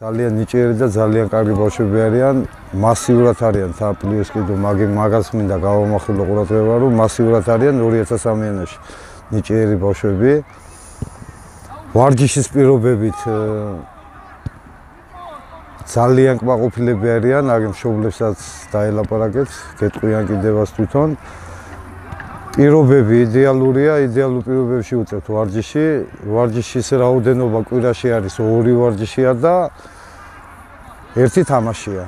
ძალიან ნიჭიერი და ძალიან კარგი ბავშვები არიან. მასიურად არიან თაფლიოს კიდო მაგი მაგას მინდა გავამახვილო ყურადღება რომ მასიურად არიან 2003-იანში. ნიჭიერი ბავშვები. ვარჯიშის პირობებით ძალიან კმაყოფილები არიან, აგ მშობლებსაც დაელაპარაკეთ, გეტყვიან კიდევაც თვითონ. პირობები იდეალურია, იდეალურ პირობებში უწევთ ვარჯიში. ვარჯიშის რაოდენობა კვირაში არის ორი ვარჯიშია და ერთი თამაშია.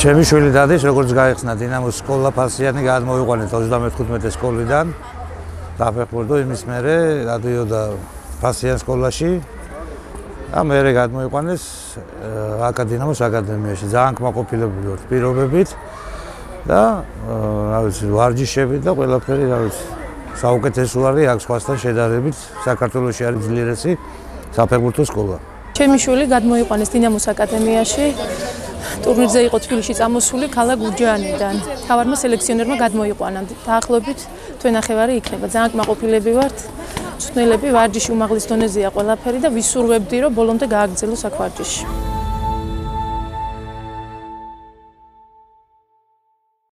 ჩემი შვილი დადის, როგორც გაიხსნა დინამოს სკოლა ფასიანი გადმოიყვანეთ 35 სკოლიდან. დაფეხმურდო იმის მერე, რადიოდა ფასიან სკოლაში. და მერე გადმოიყვანეს აკადინამოს აკადემიაში. ძალიან კმაყოფილებული ვარ პირობებით. და რა ვიცი ვარჯიშები და ყველაფერი რა ვიცი საუკეთესო არის აქ სხვასთან შედარებით საქართველოსი არის ძლიერესი საფეხბურთო სკოლა. ჩემი შვილი გადმოიყვანეს დინამოს აკადემიაში. ტურნირზე იყო თბილისში წამოსული ქალაქ გურჯაანიდან თავარმა სელექციონერმა გადმოიყვანა. დაახლოებით თვენახევარი იქნება. ძალიან კმაყოფილები ვართ. ცნელები ვარჯიში უმაღლეს დონეზეა ყველაფერი და ვისურვებდი რომ ბოლომდე გააგრძელოს აქ ვარჯიში